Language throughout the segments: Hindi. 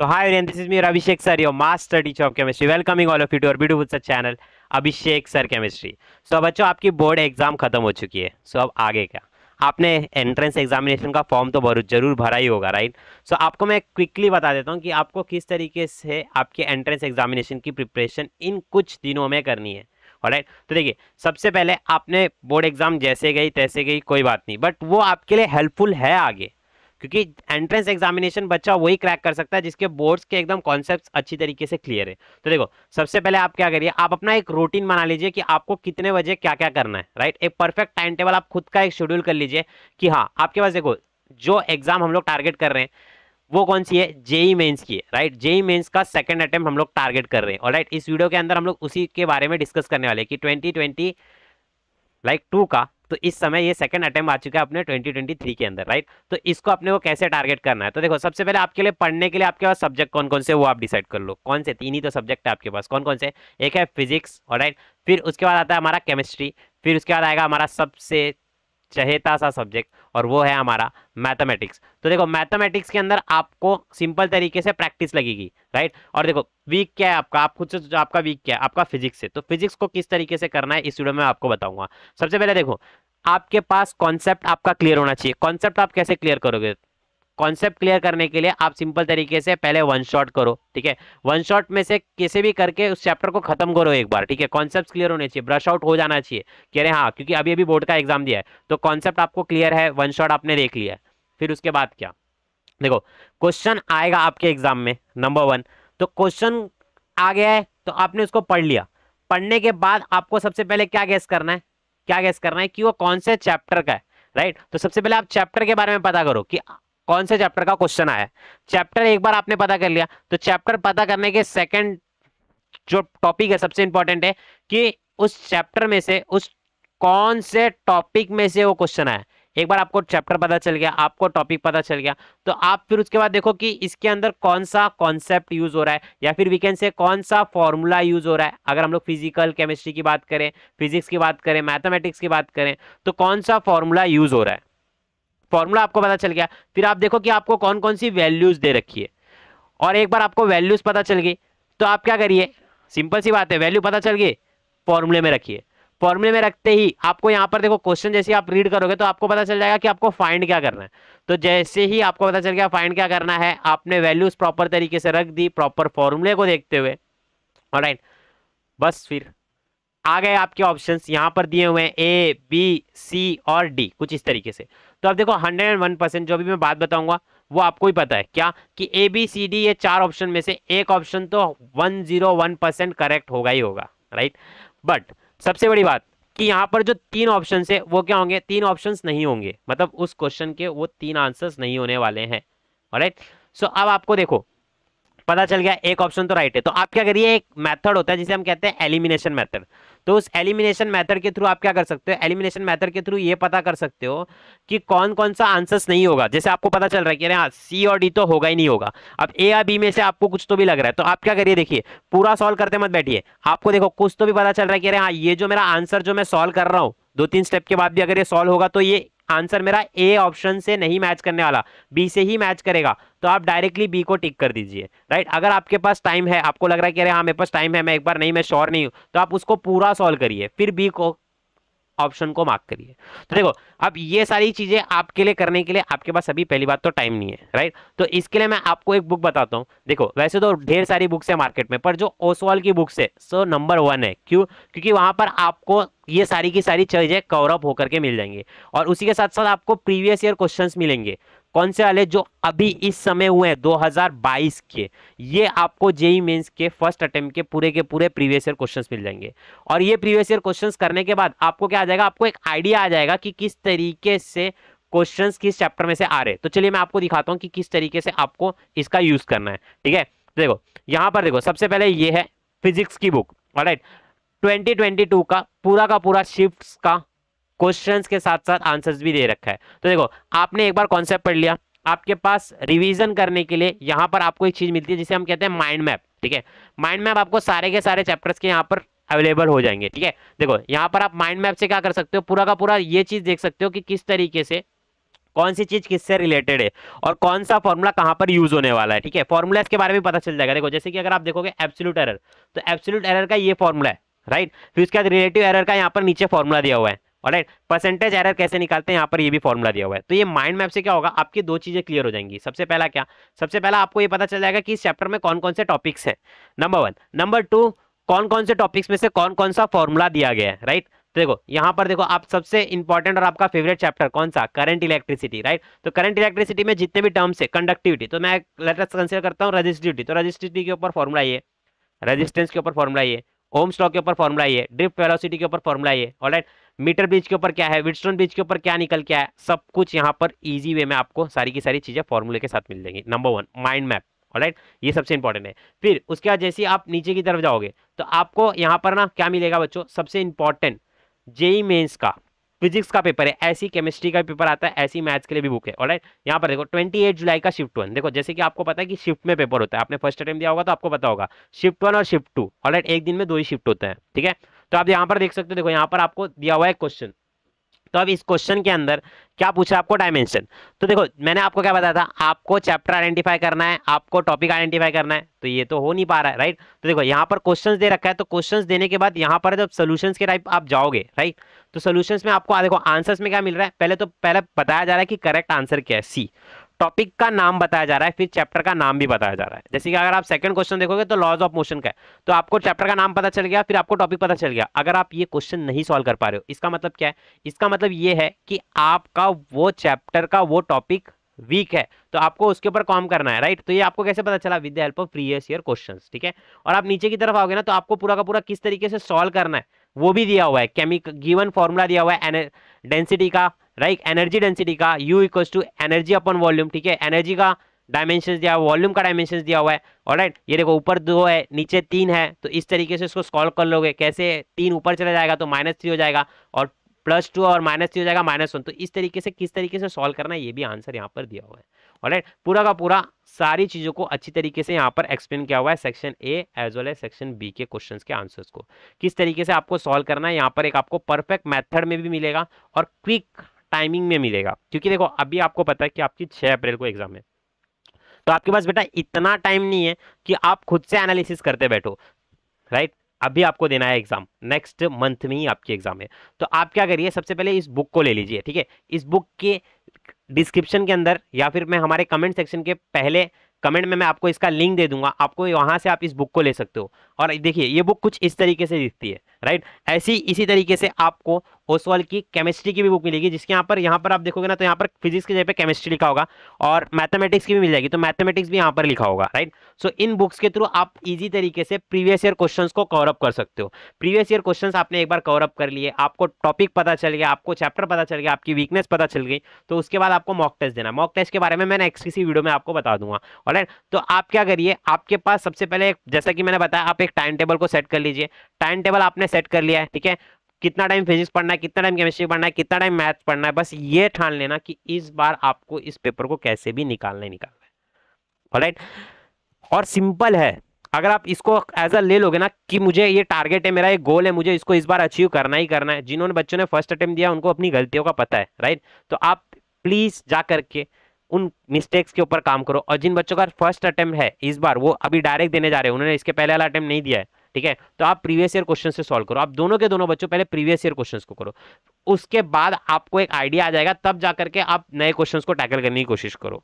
So hi everyone, this is me Abhishek sir, your master teacher of chemistry. Welcoming all of you to our beautiful sir channel Abhishek sir chemistry so बच्चों आपकी बोर्ड एग्ज़ाम खत्म हो चुकी है। सो so, अब आगे क्या? आपने एंट्रेंस एग्जामिनेशन का फॉर्म तो बहुत ज़रूर भरा ही होगा राइट सो so, आपको मैं क्विकली बता देता हूँ कि आपको किस तरीके से आपके एंट्रेंस एग्जामिनेशन की प्रिपरेशन इन कुछ दिनों में करनी है। राइट तो देखिए सबसे पहले आपने बोर्ड एग्ज़ाम जैसे गई तैसे गई कोई बात नहीं। बट वो आपके लिए हेल्पफुल है आगे। क्योंकि एंट्रेंस एग्जामिनेशन बच्चा वही क्रैक कर सकता है जिसके बोर्ड्स के एकदम कॉन्सेप्ट अच्छी तरीके से क्लियर है। तो देखो, सबसे पहले आप क्या करिए, आप अपना एक रूटीन बना लीजिए कि आपको कितने बजे क्या क्या करना है राइट एक परफेक्ट टाइम टेबल आप खुद का एक शेड्यूल कर लीजिए कि हाँ आपके पास देखो, जो एग्ज़ाम हम लोग टारगेट कर रहे हैं, वो कौन सी है? जेई मेंस की है राइट जेई मेंस का सेकंड अटेम्प्ट हम लोग टारगेट कर रहे हैं और राइट इस वीडियो के अंदर हम लोग उसी के बारे में डिस्कस करने वाले हैं कि 2020 लाइक टू का तो इस समय ये सेकंड अटेम्प्ट आ चुका है अपने 2023 के अंदर राइट तो इसको अपने को कैसे टारगेट करना है? तो देखो, सबसे पहले आपके लिए पढ़ने के लिए आपके पास सब्जेक्ट कौन कौन से, वो आप डिसाइड कर लो। कौन से? तीन ही तो सब्जेक्ट है आपके पास। कौन कौन से? एक है फिजिक्स और राइट फिर उसके बाद आता है हमारा केमिस्ट्री फिर उसके बाद आएगा हमारा सबसे चहेता सा सब्जेक्ट और वो है हमारा मैथमेटिक्स तो देखो मैथमेटिक्स के अंदर आपको सिंपल तरीके से प्रैक्टिस लगेगी राइट और देखो वीक क्या है आपका? आप खुद से आपका वीक क्या है? आपका फिजिक्स है तो फिजिक्स को किस तरीके से करना है, इस वीडियो में आपको बताऊँगा. सबसे पहले देखो, आपके पास कॉन्सेप्ट आपका क्लियर होना चाहिए. कॉन्सेप्ट आप कैसे क्लियर करोगे? कॉन्सेप्ट क्लियर करने के लिए आप सिंपल तरीके से पहले वन शॉट करो, ठीक है? वन शॉट में से कैसे भी करके उस चैप्टर को खत्म करो एक बार, ठीक है? कॉन्सेप्ट क्लियर होने चाहिए ब्रश आउट हो जाना चाहिए। कि अरे हाँ क्योंकि अभी अभी बोर्ड का एग्ज़ाम दिया है तो कॉन्सेप्ट आपको क्लियर है वन शॉट आपने देख लिया फिर उसके बाद क्या? देखो क्वेश्चन आएगा आपके एग्ज़ाम में नंबर वन तो क्वेश्चन आ गया है तो आपने उसको पढ़ लिया। पढ़ने के बाद आपको सबसे पहले क्या गैस करना है? क्या गैस करना है कि वो कौन से चैप्टर का है राइट तो सबसे पहले आप चैप्टर के बारे में पता करो कि कौन से चैप्टर का क्वेश्चन आया चैप्टर एक बार आपने पता कर लिया। तो चैप्टर पता करने के सेकंड जो टॉपिक है, सबसे इंपॉर्टेंट है कि उस चैप्टर में से, उस कौन से टॉपिक में से वो क्वेश्चन आया एक बार आपको चैप्टर पता चल गया, आपको टॉपिक पता चल गया तो आप फिर उसके बाद देखो कि इसके अंदर कौन सा कॉन्सेप्ट यूज़ हो रहा है, या फिर वीकेंड से कौन सा फॉर्मूला यूज़ हो रहा है। अगर हम लोग फ़िज़िकल केमिस्ट्री की बात करें फिजिक्स की बात करें मैथमेटिक्स की बात करें तो कौन सा फॉर्मूला यूज़ हो रहा है? फॉर्मूला आपको पता चल गया। फिर आप देखो कि आपको कौन कौन सी वैल्यूज़ दे रखी है। और एक बार आपको वैल्यूज़ पता चल गई तो आप क्या करिए? सिंपल सी बात है वैल्यू पता चल गई फॉर्मूले में रखिए। फॉर्मूले में रखते ही आपको यहाँ पर देखो क्वेश्चन जैसे आप रीड करोगे तो आपको पता चल जाएगा कि आपको फाइंड क्या करना है। तो जैसे ही आपको पता चल गया फाइंड क्या करना है, आपने वैल्यूज़ प्रॉपर तरीके से रख दी प्रॉपर फॉर्मूले को देखते हुए। और बस फिर। आ गए आपके ऑप्शंस यहाँ पर दिए हुए हैं ए बी सी और डी कुछ इस तरीके से। तो अब देखो हंड्रेड एंड वन परसेंट जो भी मैं बात बताऊँगा, वो आपको ही पता है। क्या? कि ए बी सी डी ये चार ऑप्शन में से एक ऑप्शन तो one zero one percent correct होगा ही होगा राइट बट सबसे बड़ी बात कि यहाँ पर जो तीन ऑप्शन है, वो क्या होंगे? तीन ऑप्शन नहीं होंगे। मतलब उस क्वेश्चन के वो तीन आंसर्स नहीं होने वाले हैं राइट सो अब आपको देखो पता चल गया, एक ऑप्शन तो राइट है। तो आप क्या करिए एक मेथड होता है, जिसे हम कहते हैं एलिमिनेशन मेथड तो उस एलिमिनेशन मेथड के थ्रू आप क्या कर सकते हो? एलिमिनेशन मेथड के थ्रू ये पता कर सकते हो कि कौन कौन सा आंसर्स नहीं होगा। जैसे आपको पता चल रहा है कि हाँ सी और डी तो होगा ही नहीं होगा। अब ए या बी में से आपको कुछ तो भी लग रहा है। तो आप क्या करिए, देखिए, पूरा सॉल्व करते मत बैठिए। आपको देखो, कुछ तो भी पता चल रहा है कि अरे हाँ ये जो मेरा आंसर जो मैं सॉल्व कर रहा हूँ दो तीन स्टेप के बाद भी अगर ये सॉल्व होगा तो ये आंसर मेरा ए ऑप्शन से नहीं मैच करने वाला। बी से ही मैच करेगा। तो आप डायरेक्टली बी को टिक कर दीजिए। राइट अगर आपके पास टाइम है, आपको लग रहा है कि अरे हाँ मेरे पास टाइम है, मैं एक बार नहीं, मैं श्योर नहीं हूँ तो आप उसको पूरा सॉल्व करिए। फिर बी को ऑप्शन को मार्क करिए। तो देखो, अब ये सारी चीज़ें आपके लिए करने के लिए आपके पास अभी पहली बात तो टाइम नहीं है राइट तो इसके लिए मैं आपको एक बुक बताता हूँ। देखो, वैसे तो ढेर सारी बुक्स है मार्केट में, पर जो ओसवाल की बुक्स है सो नंबर वन है। क्यों? क्योंकि वहाँ पर आपको ये सारी की सारी चीज़ें कवरअप होकर के मिल जाएँगे। और उसी के साथ साथ आपको प्रीवियस ईयर क्वेश्चन मिलेंगे। कौन से वाले जो अभी इस समय हुए हैं 2022 के? ये आपको जेई मेंस के फ़र्स्ट अटेम्प्ट के पूरे के पूरे प्रीवियस ईयर क्वेश्चंस मिल जाएँगे। और ये प्रीवियस ईयर क्वेश्चंस करने के बाद आपको क्या आ जाएगा? आपको एक आइडिया आ जाएगा कि किस तरीके से क्वेश्चंस किस चैप्टर में से आ रहे तो चलिए मैं आपको दिखाता हूँ कि किस तरीके से आपको इसका यूज़ करना है, ठीक है? देखो, यहाँ पर देखो, सबसे पहले ये है फिजिक्स की बुक राइट 2022 का पूरा का पूरा शिफ्ट का क्वेश्चंस के साथ साथ आंसर्स भी दे रखा है। तो देखो, आपने एक बार कॉन्सेप्ट पढ़ लिया। आपके पास रिवीजन करने के लिए यहाँ पर आपको एक चीज़ मिलती है, जिसे हम कहते हैं माइंड मैप ठीक है? माइंड मैप आपको सारे के सारे चैप्टर्स के यहाँ पर अवेलेबल हो जाएँगे, ठीक है? देखो, यहाँ पर आप माइंड मैप से क्या कर सकते हो? पूरा का पूरा ये चीज़ देख सकते हो कि किस तरीके से कौन सी चीज़ किससे रिलेटेड है और कौन सा फॉर्मूला कहाँ पर यूज़ होने वाला है, ठीक है? फॉर्मूला इसके बारे में पता चल जाएगा। देखो, जैसे कि अगर आप देखोगे एब्सोल्यूट एरर तो एब्सोल्यूट एरर का ये फॉर्मूला है राइट फिर उसके बाद रिलेटिव एरर का यहाँ पर नीचे फॉर्मूला दिया हुआ है। राइट परसेंटेज एरर कैसे निकालते हैं? यहाँ पर ये भी फॉर्मूला दिया हुआ है। तो ये माइंड मैप से क्या होगा? आपकी दो चीज़ें क्लियर हो जाएँगी। सबसे पहला क्या? सबसे पहला आपको ये पता चल जाएगा कि इस चैप्टर में कौन कौन से टॉपिक्स हैं। नंबर वन नंबर टू कौन कौन से टॉपिक्स में से कौन कौन सा फॉर्मूला दिया गया है राइट तो देखो, यहाँ पर देखो, आप सबसे इंपॉर्टेंट और आपका फेवरेट चैप्टर कौन सा? करंट इलेक्ट्रिसिटी राइट तो करंट इलेक्ट्रिसिटी में जितने भी टर्म्स है कंडक्टिविटी तो मैं लेटेस्ट कंसिडर करता हूँ रजिस्टिविटी तो रजिस्टिविटी के ऊपर फॉर्मूला ये रेजिस्टेंस के ऊपर फॉर्मूला ये ओम स्टॉक के ऊपर फॉर्मूला ये, ड्रिफ्ट वेलोसिटी के ऊपर फॉर्मूला ये ऑलराइट मीटर ब्रिज के ऊपर क्या है, विडस्टोन ब्रिज के ऊपर क्या निकल के है सब कुछ यहाँ पर ईजी वे में आपको सारी की सारी चीज़ें फॉर्मूले के साथ मिल जाएँगी। Number one mind map all right ये सबसे इंपॉर्टेंट है। फिर उसके बाद जैसे आप नीचे की तरफ़ जाओगे तो आपको यहाँ पर ना क्या मिलेगा बच्चों, सबसे इंपॉर्टेंट जेई मेन्स का। फिजिक्स का पेपर है, ऐसी केमिस्ट्री का पेपर आता है, ऐसी मैथ्स के लिए भी बुक है ऑलराइट यहाँ पर देखो 28 जुलाई का शिफ्ट वन देखो, जैसे कि आपको पता है कि शिफ्ट में पेपर होता है, आपने फ़र्स्ट अटेम्प दिया होगा तो आपको पता होगा शिफ्ट वन और शिफ्ट टू ऑलराइट एक दिन में दो ही शिफ्ट होते हैं, ठीक है? तो आप यहाँ पर देख सकते हो, देखो, यहाँ पर आपको दिया हुआ है क्वेश्चन तो अब इस क्वेश्चन के अंदर क्या पूछा आपको डायमेंशन तो देखो, मैंने आपको क्या बताया था? आपको चैप्टर आइडेंटिफाई करना है, आपको टॉपिक आइडेंटिफाई करना है तो ये तो हो नहीं पा रहा है राइट तो देखो, यहाँ पर क्वेश्चंस दे रखा है तो क्वेश्चंस देने के बाद यहाँ पर जब सोल्यूशन के टाइप आप जाओगे राइट तो सोल्यूशन में आपको देखो आंसर में क्या मिल रहा है? पहले तो पहले बताया जा रहा है कि करेक्ट आंसर क्या है सी टॉपिक का नाम बताया जा रहा है, फिर चैप्टर का नाम भी बताया जा रहा है। जैसे कि अगर आप सेकंड क्वेश्चन देखोगे तो लॉज ऑफ़ मोशन का है। तो आपको चैप्टर का नाम पता चल गया, फिर आपको टॉपिक पता चल गया। अगर आप ये क्वेश्चन नहीं सॉल्व कर पा रहे हो, इसका मतलब क्या है? इसका मतलब ये है कि आपका वो चैप्टर का वो टॉपिक वीक है तो आपको उसके ऊपर काम करना है राइट तो ये आपको कैसे पता चला? With the help of previous year questions ठीक है? और आप नीचे की तरफ़ आओगे ना तो आपको पूरा का पूरा किस तरीके से सॉल्व करना है, वो भी दिया हुआ है। केमिक गिवन फॉर्मूला दिया हुआ है डेंसिटी का राइट? एनर्जी डेंसिटी का U equals to energy upon volume, ठीक है? एनर्जी का डायमेंशन दिया हुआ, वॉल्यूम का डायमेंशन दिया हुआ है। और राइट ये देखो, ऊपर दो है, नीचे तीन है तो इस तरीके से इसको सॉल्व कर लोगे। कैसे? तीन ऊपर चला जाएगा तो माइनस थ्री हो जाएगा और प्लस टू और माइनस थ्री हो जाएगा माइनस वन तो इस तरीके से, किस तरीके से सॉल्व करना है, ये भी आंसर यहाँ पर दिया हुआ है। ऑलराइट पूरा का पूरा सारी चीज़ों को अच्छी तरीके से यहाँ पर एक्सप्लेन किया हुआ है section A as well as section B के क्वेश्चन के आंसर्स को। किस तरीके से आपको सॉल्व करना है, यहाँ पर एक आपको परफेक्ट मेथड में भी मिलेगा और क्विक टाइमिंग में मिलेगा। क्योंकि देखो, अभी आपको पता है कि आपकी छः अप्रैल को एग्ज़ाम है। तो आपके पास बेटा इतना टाइम नहीं है कि आप खुद से एनालिसिस करते बैठो। राइट अभी आपको देना है एग्ज़ाम नेक्स्ट मंथ में ही आपकी एग्ज़ाम है। तो आप क्या करिए, सबसे पहले इस बुक को ले लीजिए, ठीक है? इस बुक के डिस्क्रिप्शन के अंदर या फिर मैं हमारे कमेंट सेक्शन के पहले कमेंट में मैं आपको इसका लिंक दे दूँगा। आपको वहाँ से आप इस बुक को ले सकते हो। और देखिए ये बुक कुछ इस तरीके से दिखती है राइट ऐसी इसी तरीके से आपको ओसवाल की केमिस्ट्री की भी बुक मिलेगी जिसके यहाँ पर यहाँ पर आप देखोगे ना तो यहाँ पर फिजिक्स की जगह पे केमिस्ट्री लिखा होगा और मैथमेटिक्स की भी मिल जाएगी तो मैथमेटिक्स भी यहाँ पर लिखा होगा राइट सो so, इन बुक्स के थ्रू आप इजी तरीके से प्रीवियस ईयर क्वेश्चन को कवरअप कर सकते हो। प्रीवियस ईयर क्वेश्चन आपने एक बार कवरअप कर लिए आपको टॉपिक पता चल गया आपको चैप्टर पता चल गया आपकी वीकनेस पता चल गई तो उसके बाद आपको मॉक टेस्ट देना। मॉक टेस्ट के बारे में मैं नेक्स्ट किसी वीडियो में आपको बता दूँगा और तो आप क्या करिए आपके पास सबसे पहले जैसा कि मैंने बताया आप एक टाइम टेबल को सेट कर लीजिए। टाइम टेबल आपने सेट कर लिया है, ठीक है? कितना टाइम फिजिक्स पढ़ना है, कितना टाइम केमिस्ट्री पढ़ना है, कितना टाइम मैथ्स पढ़ना है, बस ये ठान लेना कि इस बार आपको इस पेपर को कैसे भी निकालना ही, निकालना है। राइट और सिंपल है। अगर आप इसको एज अ ले लोगे ना कि मुझे ये टारगेट है, मेरा ये गोल है, मुझे इसको इस बार अचीव करना ही करना है। जिन्होंने बच्चों ने फ़र्स्ट अटेम्प्ट दिया उनको अपनी गलतियों का पता है राइट तो आप प्लीज़ जा करके उन मिस्टेक्स के ऊपर काम करो। और जिन बच्चों का फ़र्स्ट अटेम्प्ट है, इस बार वो अभी डायरेक्ट देने जा रहे हैं, उन्होंने इसके पहले वाला अटेम्प्ट नहीं दिया है, ठीक है? तो आप प्रीवियस ईयर क्वेश्चन से सॉल्व करो। आप दोनों के दोनों बच्चों पहले प्रीवियस ईयर क्वेश्चन को करो। उसके बाद आपको एक आइडिया आ जाएगा, तब जाकर के आप नए क्वेश्चन को टैकल करने की कोशिश करो।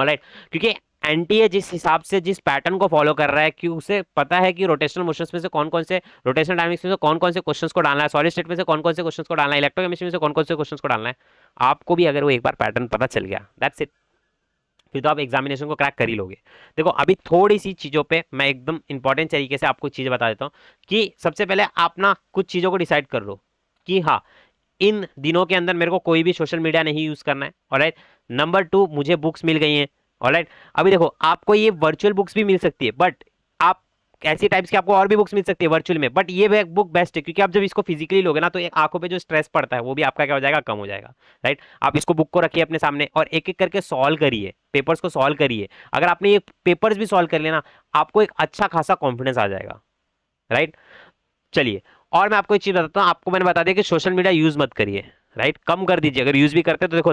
राइट क्योंकि एनटीए जिस हिसाब से, जिस पैटर्न को फॉलो कर रहा है, कि उसे पता है कि रोटेशनल मोशन में से कौन कौन से रोटेशनल डायनेमिक्स में से कौन कौन से क्वेश्चंस को डालना है सॉलिड स्टेट में से कौन कौन से क्वेश्चंस को डालना है इलेक्ट्रोकेमिस्ट्री में से कौन कौन से क्वेश्चन को डालना है। आपको भी अगर वो एक बार पैटर्न पता चल गया दैट्स इट फिर तो आप एग्जामिनेशन को क्रैक कर ही लोगे। देखो, अभी थोड़ी सी चीज़ों पे मैं एकदम इंपॉर्टेंट तरीके से आपको चीज़ बता देता हूँ, कि सबसे पहले आप ना कुछ चीज़ों को डिसाइड कर लो, कि हाँ इन दिनों के अंदर मेरे को कोई भी सोशल मीडिया नहीं यूज़ करना है और नंबर टू मुझे बुक्स मिल गई हैं। ऑलराइट अभी देखो, आपको ये वर्चुअल बुक्स भी मिल सकती है बट आप ऐसी टाइप्स की आपको और भी बुक्स मिल सकती है वर्चुअल में बट ये बुक बेस्ट है, क्योंकि आप जब इसको फिजिकली लोगे ना तो एक आँखों पे जो स्ट्रेस पड़ता है, वो भी आपका क्या हो जाएगा, कम हो जाएगा राइट आप इसको बुक को रखिए अपने सामने और एक एक करके सॉल्व करिए पेपर्स को सॉल्व करिए। अगर आपने ये पेपर्स भी सॉल्व कर लेना आपको एक अच्छा खासा कॉन्फिडेंस आ जाएगा राइट चलिए, और मैं आपको एक चीज़ बताता हूँ, आपको मैंने बता दिया कि सोशल मीडिया यूज़ मत करिए राइट कम कर दीजिए, अगर यूज़ भी करते तो देखो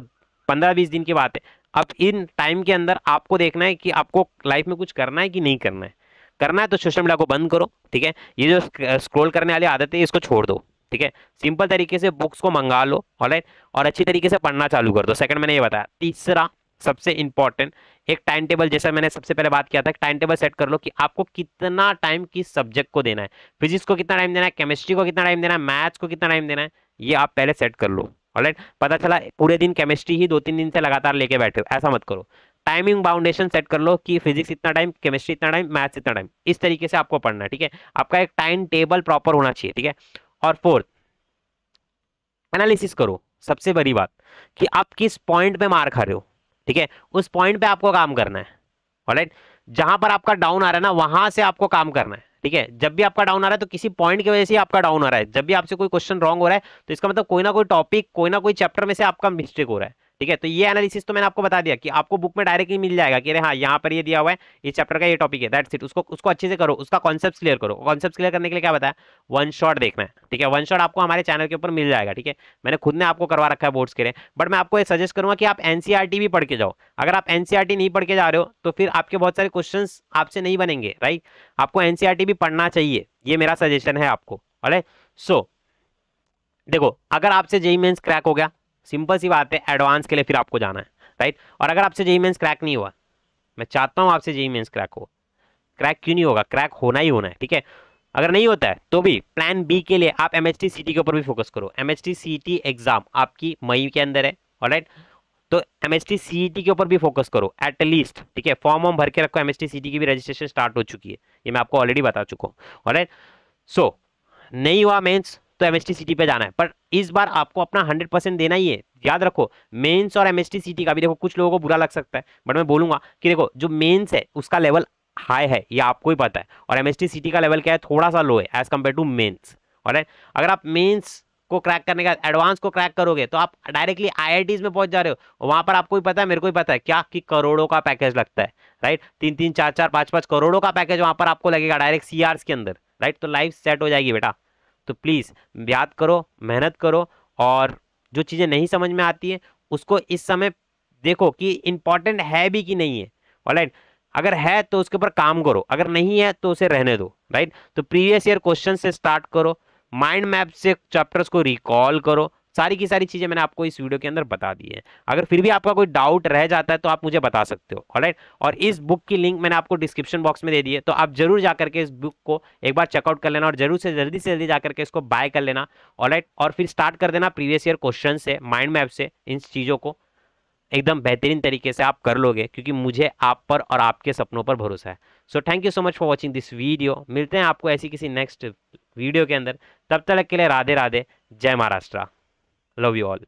पंद्रह बीस दिन की बात है अब इन टाइम के अंदर आपको देखना है कि आपको लाइफ में कुछ करना है कि नहीं करना है। करना है तो सोशल मीडिया को बंद करो, ठीक है? ये जो स्क्रोल करने वाली आदत है, इसको छोड़ दो, ठीक है? सिंपल तरीके से बुक्स को मंगा लो ऑलराइट और अच्छी तरीके से पढ़ना चालू कर दो। सेकंड मैंने ये बताया। तीसरा, सबसे इंपॉर्टेंट एक टाइम टेबल जैसा मैंने सबसे पहले बात किया था टाइम टेबल सेट कर लो कि आपको कितना टाइम किस सब्जेक्ट को देना है। फिजिक्स को कितना टाइम देना है केमिस्ट्री को कितना टाइम देना है मैथ्स को कितना टाइम देना है, ये आप पहले सेट कर लो। ऑलराइट पता चला, पूरे दिन केमिस्ट्री ही दो तीन दिन से लगातार लेके बैठे हो। ऐसा मत करो। टाइमिंग बाउंडेशन सेट कर लो कि फिजिक्स इतना टाइम केमिस्ट्री इतना टाइम मैथ्स इतना टाइम इस तरीके से आपको पढ़ना है, ठीक है? आपका एक टाइम टेबल प्रॉपर होना चाहिए, ठीक है? और फोर्थ एनालिसिस करो। सबसे बड़ी बात कि आप किस पॉइंट पे मार खा रहे हो, ठीक है? उस पॉइंट पे आपको काम करना है। ऑलराइट जहाँ पर आपका डाउन आ रहा है ना, वहाँ से आपको काम करना है। ठीक है? जब भी आपका डाउन आ रहा है तो किसी पॉइंट की वजह से आपका डाउन आ रहा है। जब भी आपसे कोई क्वेश्चन रॉन्ग हो रहा है तो इसका मतलब कोई ना कोई टॉपिक कोई ना कोई चैप्टर में से आपका मिस्टेक हो रहा है। ठीक है? तो ये एनालिसिस तो मैंने आपको बता दिया कि आपको बुक में डायरेक्टली मिल जाएगा कि अरे हाँ यहाँ पर ये दिया हुआ है इस चैप्टर का ये टॉपिक है दैट्स इट उसको उसको अच्छे से करो, उसका कॉन्सेप्ट क्लियर करो। कॉन्सेप्ट क्लियर करने के लिए क्या बताया? वन शॉट देखना है, ठीक है? वन शॉट आपको हमारे चैनल के ऊपर मिल जाएगा, ठीक है? मैंने खुद ने आपको करवा रखा है बोर्ड्स के लिए बट मैं आपको ये सजेस्ट करूँगा कि आप एनसीआरटी भी पढ़ के जाओ। अगर आप एनसीआरटी नहीं पढ़ के जा रहे हो तो फिर आपके बहुत सारे क्वेश्चन आपसे नहीं बनेंगे राइट आपको एनसीआरटी भी पढ़ना चाहिए, ये मेरा सजेशन है आपको अरे सो देखो, अगर आपसे जेई मेंस क्रैक हो गया सिंपल सी बात है एडवांस के लिए फिर आपको जाना है राइट और अगर आपसे जेई मेंस क्रैक नहीं हुआ, मैं चाहता हूँ आपसे जेई मेंस क्रैक हो। क्रैक क्यों नहीं होगा? क्रैक होना ही होना है, ठीक है? अगर नहीं होता है तो भी प्लान बी के लिए आप एम एच के ऊपर भी फोकस करो। एम एच एग्ज़ाम आपकी मई के अंदर है ऑलराइट तो एम एच के ऊपर भी फोकस करो एट लीस्ट ठीक है? फॉर्म वॉर्म भर के रखो एम एच की भी रजिस्ट्रेशन स्टार्ट हो चुकी है। ये मैं आपको ऑलरेडी बता चुका हूँ ऑलराइट सो नहीं हुआ मेंस तो एम सिटी पे जाना है। पर इस बार आपको अपना हंड्रेड परसेंट देना ही है। याद रखो मेंस और एम सिटी का भी देखो, कुछ लोगों को बुरा लग सकता है बट मैं बोलूँगा कि देखो, जो मेंस है, उसका लेवल हाई है, ये आपको ही पता है। और एम सिटी का लेवल क्या है थोड़ा सा लो है एज कंपेयर टू मेन्स और अगर आप मेन्स को क्रैक करने का एडवांस को क्रैक करोगे तो आप डायरेक्टली आई में पहुँच जा रहे हो। वहाँ पर आपको ही पता है, मेरे को ही पता है क्या, कि करोड़ों का पैकेज लगता है राइट तीन तीन चार चार पाँच पाँच करोड़ों का पैकेज वहाँ पर आपको लगेगा डायरेक्ट सी के अंदर राइट तो लाइफ सेट हो जाएगी बेटा। तो प्लीज़ याद करो, मेहनत करो और जो चीज़ें नहीं समझ में आती हैं, उसको इस समय देखो कि इंपॉर्टेंट है भी कि नहीं है। राइट अगर है तो उसके ऊपर काम करो, अगर नहीं है तो उसे रहने दो राइट तो प्रीवियस ईयर क्वेश्चन से स्टार्ट करो माइंड मैप से चैप्टर्स को रिकॉल करो सारी की सारी चीज़ें मैंने आपको इस वीडियो के अंदर बता दी है। अगर फिर भी आपका कोई डाउट रह जाता है तो आप मुझे बता सकते हो ऑलराइट और इस बुक की लिंक मैंने आपको डिस्क्रिप्शन बॉक्स में दे दी है तो आप ज़रूर जाकर के इस बुक को एक बार चेकआउट कर लेना और ज़रूर से जल्दी से जल्दी जाकर के इसको बाय कर लेना ऑलराइट और फिर स्टार्ट कर देना प्रीवियस ईयर क्वेश्चन से माइंड मैप से, इन चीज़ों को एकदम बेहतरीन तरीके से आप कर लोगे, क्योंकि मुझे आप पर और आपके सपनों पर भरोसा है। So thank you so much for watching this video मिलते हैं आपको ऐसी किसी नेक्स्ट वीडियो के अंदर। तब तक के लिए राधे राधे। जय महाराष्ट्र। Love you all.